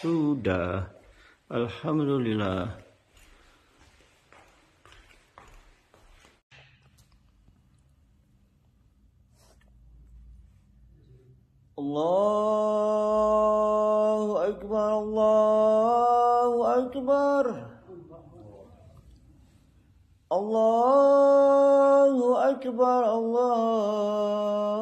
Sudah. Alhamdulillah. الله أكبر الله أكبر الله أكبر الله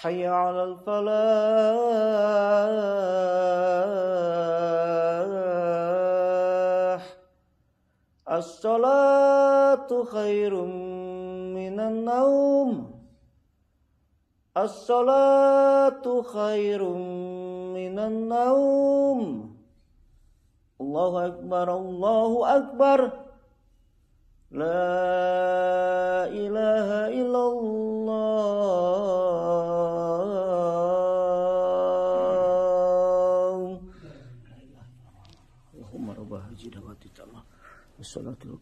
حي على الفلاح. الصلاة خير من النوم. الصلاة خير من النوم. الله أكبر الله أكبر. لا إله إلا الله. Allahumma rabba haji dawati ta'ala wassalatu